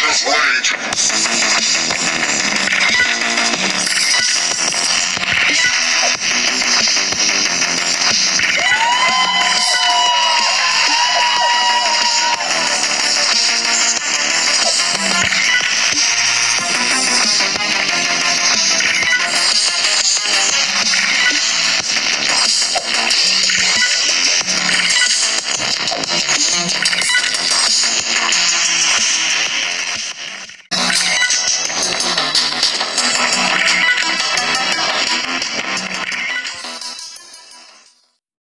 just wait.